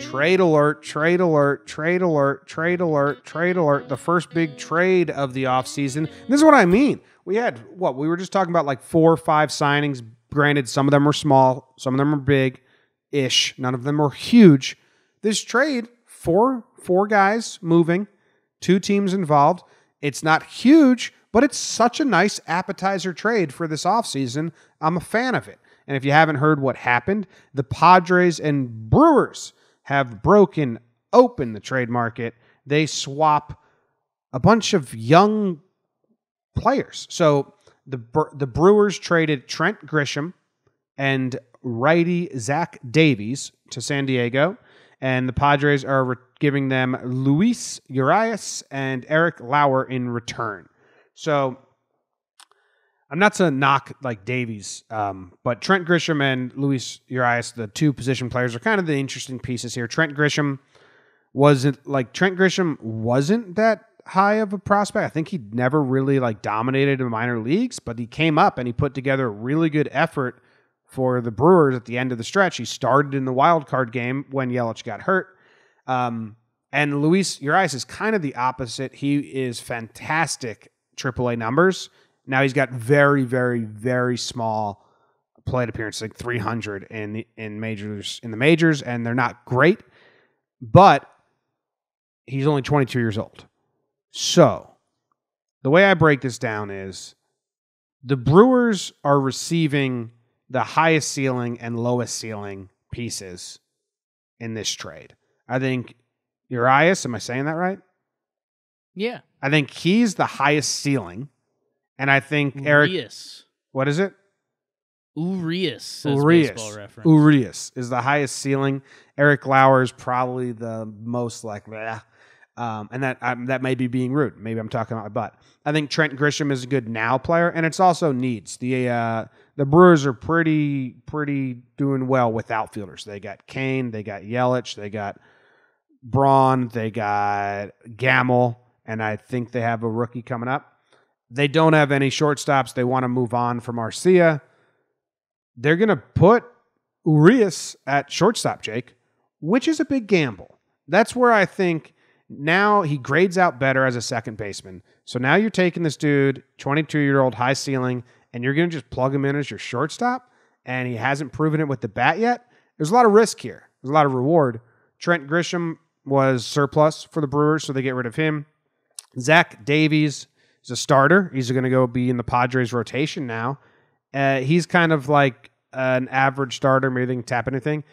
Trade alert, trade alert, trade alert, trade alert, trade alert. The first big trade of the offseason. This is what I mean. We had what? We were just talking about like four or five signings. Granted, some of them were small, some of them are big ish. None of them were huge. This trade, four four guys moving, two teams involved. It's not huge, but it's such a nice appetizer trade for this offseason. I'm a fan of it. And if you haven't heard what happened, the Padres and Brewers have broken open the trade market. They swap a bunch of young players. So the the Brewers traded Trent Grisham and righty Zach Davies to San Diego, and the Padres are re- giving them Luis Urias and Eric Lauer in return. So I'm not to knock like Davies, um, but Trent Grisham and Luis Urias, the two position players, are kind of the interesting pieces here. Trent Grisham wasn't like Trent Grisham wasn't that high of a prospect. I think he never really like dominated in minor leagues, but he came up and he put together a really good effort for the Brewers at the end of the stretch. He started in the wild card game when Yelich got hurt. Um, and Luis Urias is kind of the opposite. He is fantastic AAA numbers now he's got very, very, very small plate appearances, like 300 in the, in majors in the majors, and they're not great. But he's only 22 years old. So the way I break this down is the Brewers are receiving the highest ceiling and lowest ceiling pieces in this trade. I think Urias, am I saying that right? Yeah. I think he's the highest ceiling and I think Eric. Urias. What is it? Urias. Urias. Urias is the highest ceiling. Eric Lauer is probably the most like, bleh. Um, and that um, that may be being rude. Maybe I'm talking about my butt. I think Trent Grisham is a good now player, and it's also needs. The uh, the Brewers are pretty pretty doing well with outfielders. They got Cain, they got Yelich, they got Braun, they got Gamel, and I think they have a rookie coming up. They don't have any shortstops. They want to move on from Arcia. They're going to put Urias at shortstop, Jake, which is a big gamble. That's where I think now he grades out better as a second baseman. So now you're taking this dude, 22 year old, high ceiling, and you're going to just plug him in as your shortstop, and he hasn't proven it with the bat yet. There's a lot of risk here. There's a lot of reward. Trent Grisham was surplus for the Brewers, so they get rid of him. Zach Davies He's a starter. He's going to go be in the Padres rotation now. Uh, he's kind of like an average starter. Maybe they can tap anything.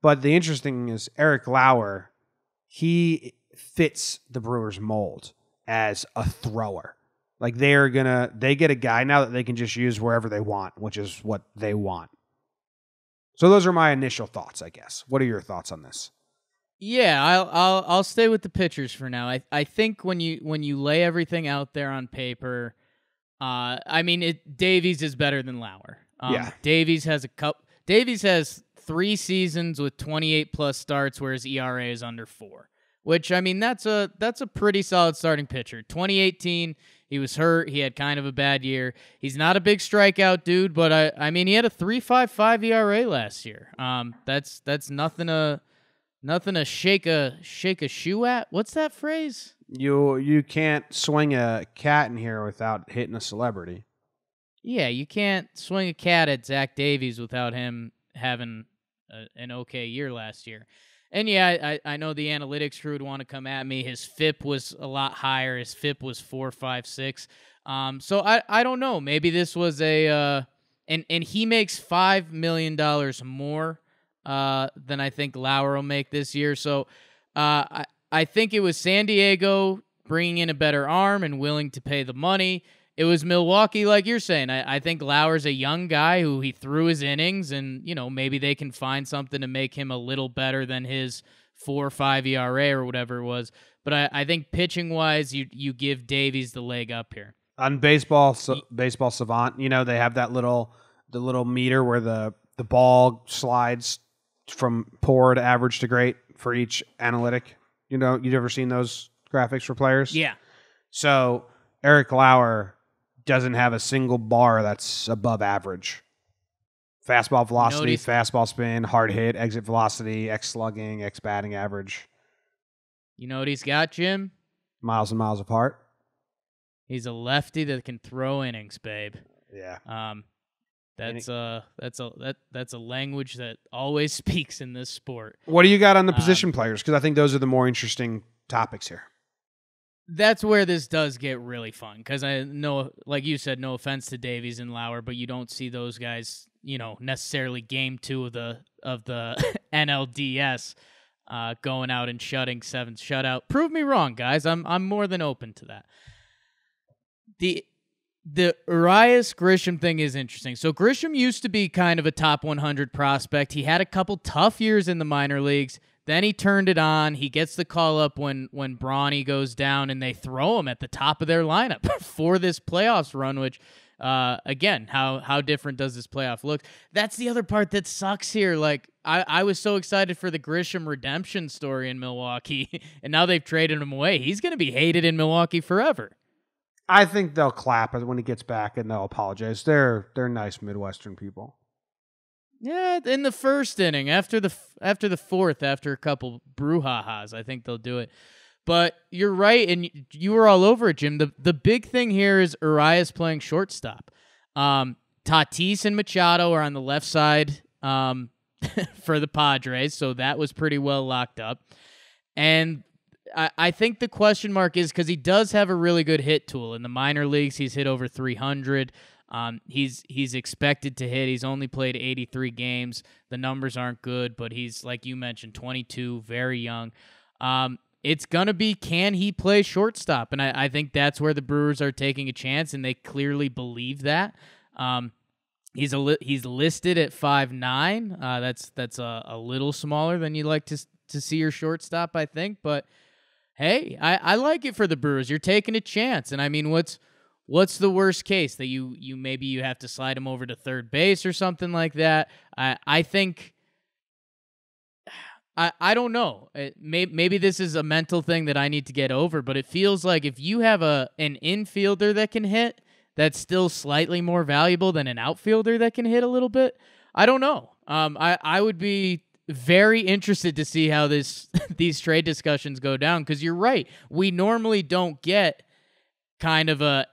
But the interesting is Eric Lauer. He fits the Brewers mold as a thrower. Like they're gonna they get a guy now that they can just use wherever they want, which is what they want. So those are my initial thoughts, I guess. What are your thoughts on this? Yeah, I'll I'll I'll stay with the pitchers for now. I I think when you when you lay everything out there on paper, uh, I mean it. Davies is better than Lauer. Um, yeah, Davies has a cup. Davies has three seasons with 28 plus starts, whereas ERA is under four. Which I mean, that's a that's a pretty solid starting pitcher. 2018, he was hurt. He had kind of a bad year. He's not a big strikeout dude, but I I mean, he had a 3.55 ERA last year. Um, that's that's nothing to Nothing to shake a shake a shoe at. What's that phrase? You you can't swing a cat in here without hitting a celebrity. Yeah, you can't swing a cat at Zach Davies without him having a, an okay year last year. And yeah, I, I know the analytics crew would want to come at me. His FIP was a lot higher. His FIP was four, five, six. Um, so I, I don't know. Maybe this was a uh, and and he makes five million dollars more uh, than I think Lauer will make this year. So uh, I, I think it was San Diego bringing in a better arm and willing to pay the money. It was Milwaukee, like you're saying. I, I think Lauer's a young guy who he threw his innings, and you know maybe they can find something to make him a little better than his four or five ERA or whatever it was. But I, I think pitching wise, you you give Davies the leg up here. On baseball, so, baseball savant, you know they have that little the little meter where the the ball slides from poor to average to great for each analytic. You know, you've ever seen those graphics for players? Yeah. So Eric Lauer doesn't have a single bar that's above average. Fastball velocity, he's- fastball spin, hard hit, exit velocity, X slugging, X batting average, You know what he's got, Jim? miles and miles apart. He's a lefty that can throw innings, babe. Yeah. Um, That's a that's a that that's a language that always speaks in this sport. What do you got on the Um, position players? Because I think those are the more interesting topics here. That's where this does get really fun because I know, like you said, no offense to Davies and Lauer, but you don't see those guys, you know, necessarily game two of the of the NLDS uh, going out and shutting seventh shutout. Prove me wrong, guys. I'm I'm more than open to that. The the Urias Grisham thing is interesting. So Grisham used to be kind of a top 100 prospect. He had a couple tough years in the minor leagues. Then he turned it on. He gets the call up when when Brawny goes down, and they throw him at the top of their lineup for this playoffs run. Which, uh, again, how how different does this playoff look? That's the other part that sucks here. Like I I was so excited for the Grisham redemption story in Milwaukee, and now they've traded him away. He's going to be hated in Milwaukee forever. I think they'll clap when he gets back and they'll apologize. They're they're nice Midwestern people. Yeah, in the first inning, after the after the fourth, after a couple brouhahas, I think they'll do it. But you're right, and you were all over it, Jim. The the big thing here is Urias playing shortstop. Um, Tatis and Machado are on the left side um, for the Padres, so that was pretty well locked up. And I, I think the question mark is because he does have a really good hit tool in the minor leagues. He's hit over 300. Um, he's he's expected to hit. He's only played 83 games. The numbers aren't good, but he's like you mentioned, 22, very young. Um, it's gonna be can he play shortstop, and I, I think that's where the Brewers are taking a chance, and they clearly believe that. Um, he's a li- he's listed at five nine. Uh, that's that's a, a little smaller than you'd like to to see your shortstop, I think. But hey, I, I like it for the Brewers. You're taking a chance, and I mean, what's what's the worst case that you you maybe you have to slide him over to third base or something like that? I I think. I, I don't know. It may, maybe this is a mental thing that I need to get over, but it feels like if you have a an infielder that can hit, that's still slightly more valuable than an outfielder that can hit a little bit. I don't know. Um, I I would be very interested to see how this these trade discussions go down because you're right. We normally don't get kind of a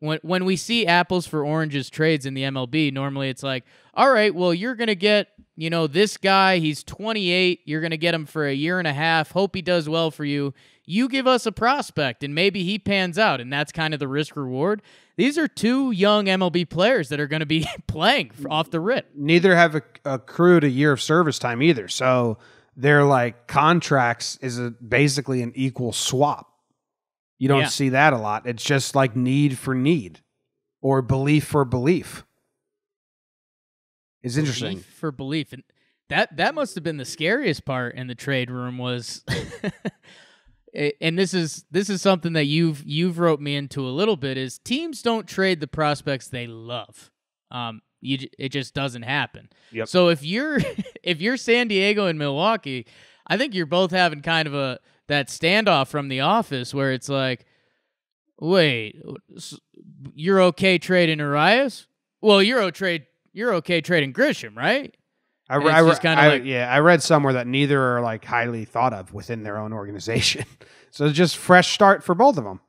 when when we see apples for oranges trades in the MLB, normally it's like, all right, well, you're gonna get, you know, this guy, he's 28, you're gonna get him for a year and a half. Hope he does well for you. You give us a prospect, and maybe he pans out, and that's kind of the risk reward. These are two young MLB players that are going to be playing off the rip. Neither have a, accrued a year of service time either. So their like contracts is a, basically an equal swap. You don't Yeah. see that a lot. It's just like need for need or belief for belief. It's interesting. Belief for belief, and that that must have been the scariest part in the trade room was. and this is this is something that you've you've wrote me into a little bit is teams don't trade the prospects they love. Um, you it just doesn't happen. Yep. So if you're if you're San Diego and Milwaukee, I think you're both having kind of a that standoff from the office where it's like, wait, you're okay trading Urias? Well, you're okay trade you're okay trading Grisham, right? I, re- I, re- kinda I- like- yeah, I read somewhere that neither are like highly thought of within their own organization. so it's just fresh start for both of them.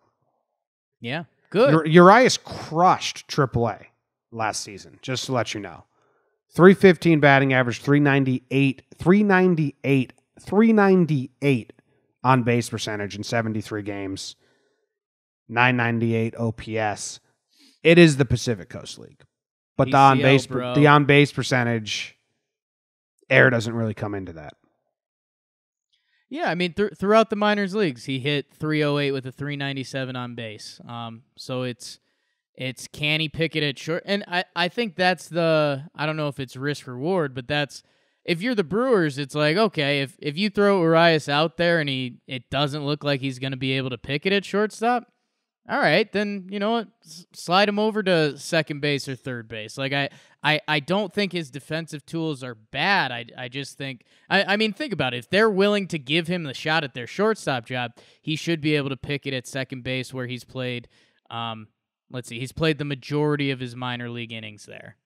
Yeah, good. Ur- Urias crushed AAA last season, just to let you know. 315 batting average, 398, 398, 398 on base percentage in 73 games, 998 OPS. It is the Pacific Coast League. But the on base bro. the on base percentage air doesn't really come into that. Yeah, I mean, th- throughout the minors leagues, he hit 308 with a 397 on base. Um, so it's it's can he pick it at short? And I I think that's the I don't know if it's risk reward, but that's if you're the Brewers, it's like okay, if if you throw Urias out there and he it doesn't look like he's going to be able to pick it at shortstop, all right, then you know what, S- slide him over to second base or third base. Like I, I, I don't think his defensive tools are bad. I, I just think, I, I mean, think about it. If they're willing to give him the shot at their shortstop job, he should be able to pick it at second base where he's played. Um, let's see, he's played the majority of his minor league innings there.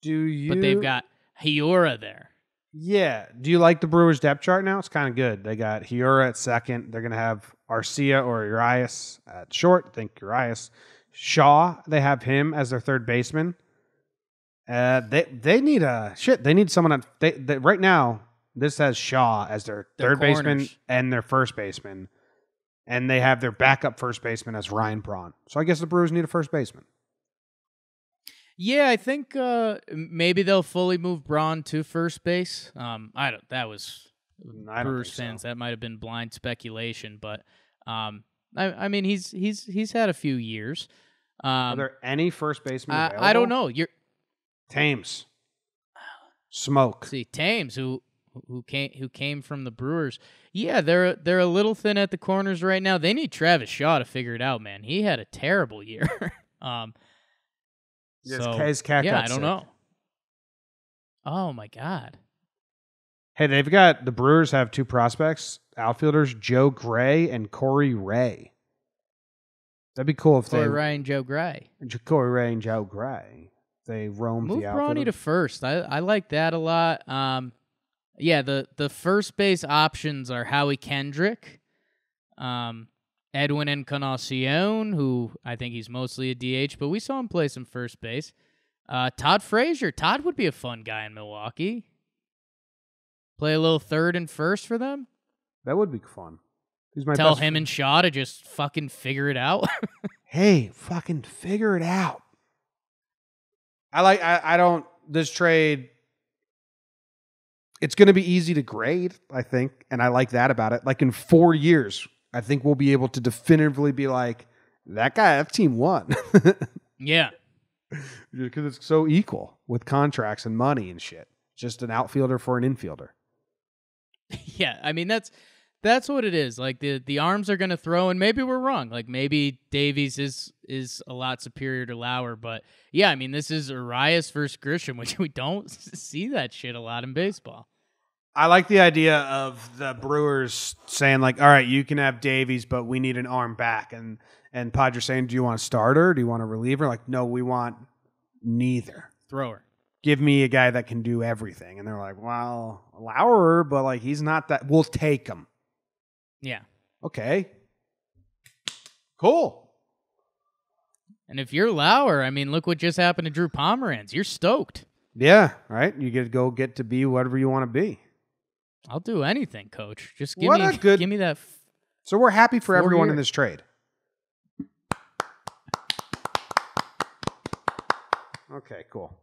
Do you? but they've got Hiura there. Yeah. Do you like the Brewers depth chart now? It's kind of good. They got Hiura at second. They're gonna have Arcia or Urias at short. I think Urias. Shaw. They have him as their third baseman. Uh, they they need a shit. They need someone at they, they right now. This has Shaw as their Their third baseman and their first baseman, and they have their backup first baseman as Ryan Braun. So I guess the Brewers need a first baseman. Yeah, I think uh, maybe they'll fully move Braun to first base. Um, I don't. That was I Brewers so. fans. That might have been blind speculation, but um, I, I mean, he's he's he's had a few years. Are Um, there any first basemen? I. I don't know. You're Thames. Smoke. see Thames who who came who came from the Brewers. Yeah, they're they're a little thin at the corners right now. They need Travis Shaw to figure it out, man. He had a terrible year. um, Yes, so K's cat yeah, I don't sick. know. Oh my god. Hey, they've got the Brewers have two prospects, outfielders Joe Gray and Corey Ray. That'd be cool if For they and Joe Gray. Corey Ray and Joe Gray. They roam Move the Brawny to first. I, I like that a lot. Um, yeah, the the first base options are Howie Kendrick, um, Edwin Encarnacion, who I think he's mostly a DH, but we saw him play some first base. Uh, Todd Frazier. Todd would be a fun guy in Milwaukee. Play a little third and first for them. that would be fun. He's my Tell him friend. and Shaw to just fucking figure it out. hey, fucking figure it out. I like. I, I don't. This trade. It's going to be easy to grade, I think, and I like that about it. Like in four years, I think we'll be able to definitively be like, that guy, that team won, yeah. because it's so equal with contracts and money and shit. Just an outfielder for an infielder. Yeah, I mean that's that's what it is. Like the the arms are gonna throw, and maybe we're wrong. Like maybe Davies is is a lot superior to Lauer, but yeah, I mean this is Urias versus Grisham, which we don't see that shit a lot in baseball. I like the idea of the Brewers saying like, "All right, you can have Davies, but we need an arm back." And and Padres saying, "Do you want a starter? Do you want a reliever?" Like, no, we want neither. Thrower. Give me a guy that can do everything. And they're like, "Well, Lauer, but like he's not that. We'll take him." Yeah. Okay, cool. And if you're Lauer, I mean, look what just happened to Drew Pomeranz. You're stoked. Yeah, right. You get to go get to be whatever you want to be. I'll do anything, coach. Just give What me a good- give me that f- So we're happy for everyone in this trade. Okay, cool.